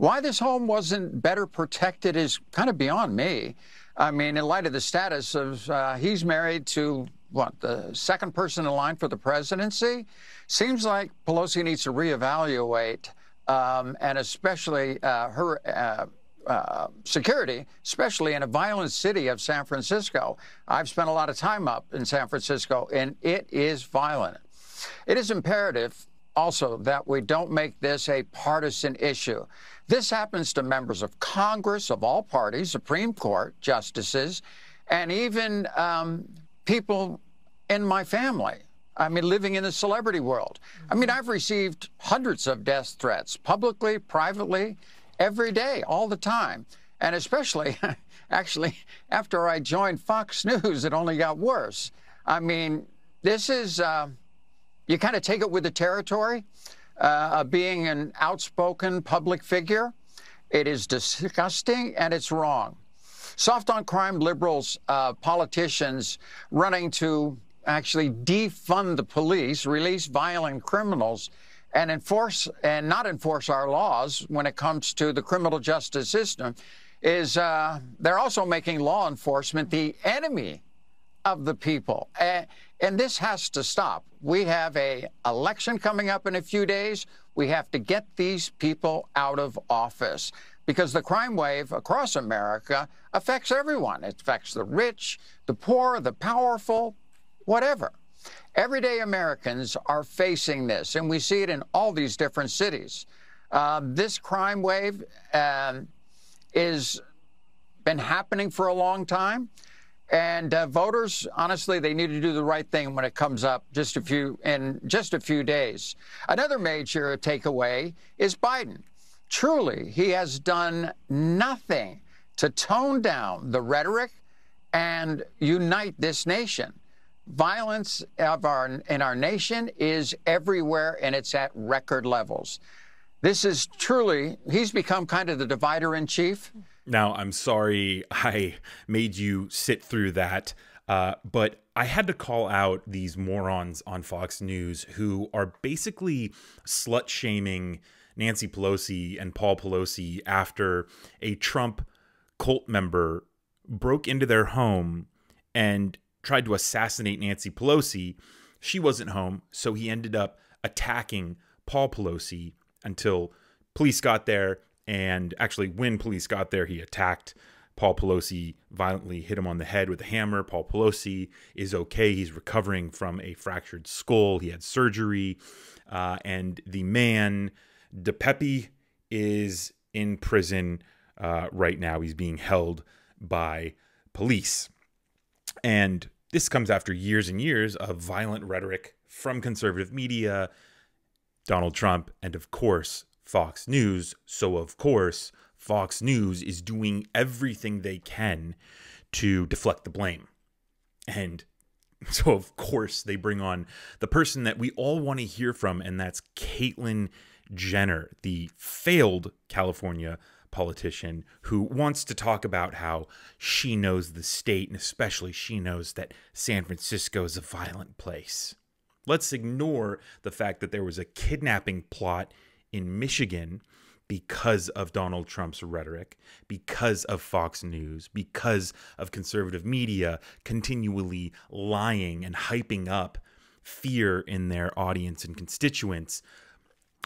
Why this home wasn't better protected is kind of beyond me. I mean, in light of the status of uh, he's married to what the second person in line for the presidency, seems like Pelosi needs to reevaluate, um, and especially uh, her. Uh, uh, security, especially in a violent city of San Francisco. I've spent a lot of time up in San Francisco, and it is violent. It is imperative also that we don't make this a partisan issue. This happens to members of Congress of all parties, Supreme Court justices, and even um, people in my family. I mean, living in the celebrity world. I mean, I've received hundreds of death threats, publicly, privately, every day, all the time. And especially, actually, after I joined Fox News, it only got worse. I mean, this is, uh, you kind of take it with the territory uh, being an outspoken public figure. It is disgusting and it's wrong. Soft on crime liberals, uh, politicians running to actually defund the police, release violent criminals, and enforce and not enforce our laws when it comes to the criminal justice system is uh, they're also making law enforcement the enemy of the people. And, and this has to stop. We have a election coming up in a few days. We have to get these people out of office because the crime wave across America affects everyone. It affects the rich, the poor, the powerful, whatever. Everyday Americans are facing this, and we see it in all these different cities. Uh, this crime wave uh, is been happening for a long time. And uh, voters, honestly, they need to do the right thing when it comes up just a few in just a few days. Another major takeaway is Biden. Truly, he has done nothing to tone down the rhetoric and unite this nation. Violence of our, in our nation is everywhere and it's at record levels. This is truly, he's become kind of the divider in chief. Now, I'm sorry I made you sit through that, uh, but I had to call out these morons on Fox News who are basically slut shaming Nancy Pelosi and Paul Pelosi after a Trump cult member broke into their home and tried to assassinate Nancy Pelosi. She wasn't home, so he ended up attacking Paul Pelosi until police got there and actually, when police got there, he attacked Paul Pelosi, violently hit him on the head with a hammer. Paul Pelosi is okay. He's recovering from a fractured skull. He had surgery. Uh, and the man, DePape, is in prison uh, right now. He's being held by police. And this comes after years and years of violent rhetoric from conservative media, Donald Trump, and of course, Fox News. So, of course, Fox News is doing everything they can to deflect the blame. And so, of course, they bring on the person that we all want to hear from, and that's Caitlyn Jenner, the failed California politician who wants to talk about how she knows the state, and especially she knows that San Francisco is a violent place. Let's ignore the fact that there was a kidnapping plot in Michigan because of Donald Trump's rhetoric, because of Fox News, because of conservative media continually lying and hyping up fear in their audience and constituents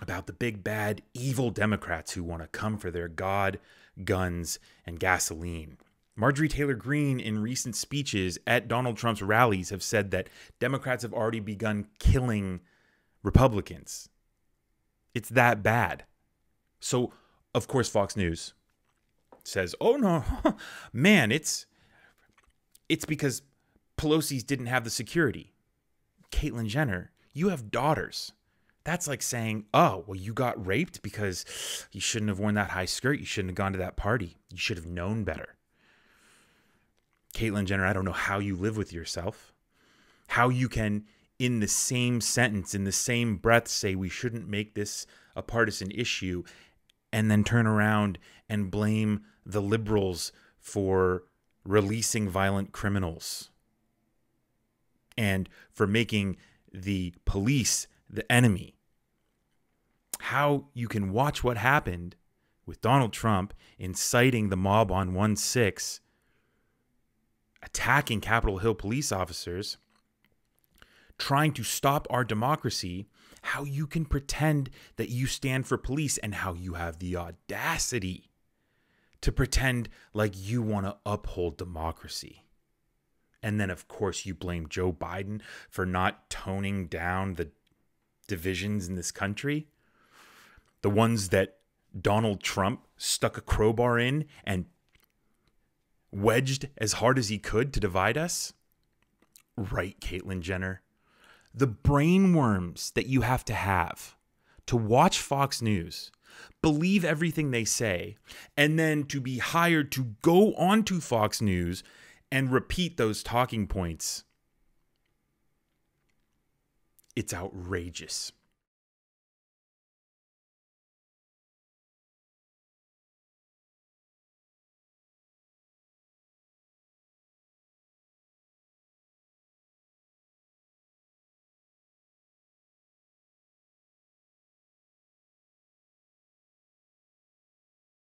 about the big bad evil Democrats who want to come for their God, guns, and gasoline. Marjorie Taylor Greene, in recent speeches at Donald Trump's rallies, have said that Democrats have already begun killing Republicans. It's that bad. So, of course, Fox News says, "Oh no, man, it's it's because Pelosi's didn't have the security." Caitlyn Jenner, you have daughters. That's like saying, "Oh, well, you got raped because you shouldn't have worn that high skirt. You shouldn't have gone to that party. You should have known better." Caitlyn Jenner, I don't know how you live with yourself, how you can in the same sentence, in the same breath, say we shouldn't make this a partisan issue, and then turn around and blame the liberals for releasing violent criminals and for making the police the enemy. How you can watch what happened with Donald Trump inciting the mob on 1 6, attacking Capitol Hill police officers, trying to stop our democracy, how you can pretend that you stand for police and how you have the audacity to pretend like you want to uphold democracy. And then, of course, you blame Joe Biden for not toning down the divisions in this country. The ones that Donald Trump stuck a crowbar in and wedged as hard as he could to divide us? Right, Caitlyn Jenner. The brainworms that you have to have to watch Fox News, believe everything they say, and then to be hired to go onto Fox News and repeat those talking points. It's outrageous.